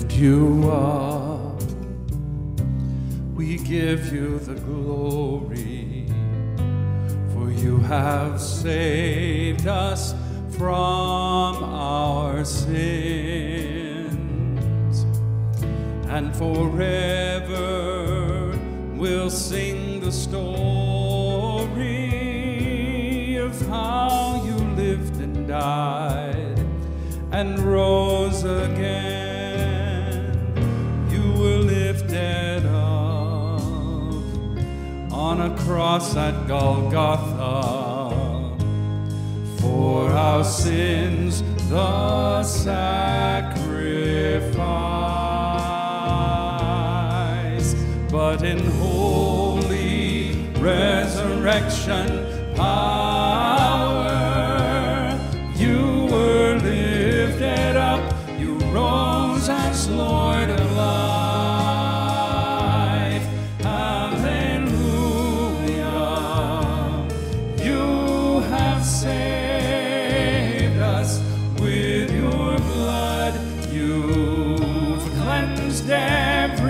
lift you up. We give you the glory, for you have saved us from our sins. And forever we'll sing the story of how you lived and died and rose again. on a cross at Golgotha. For our sins, the sacrifice. But in holy resurrection power.